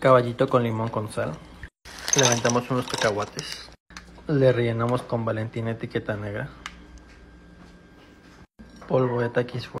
Caballito con limón con sal. Levantamos unos cacahuates. Le rellenamos con Valentina etiqueta negra. Polvo de taquis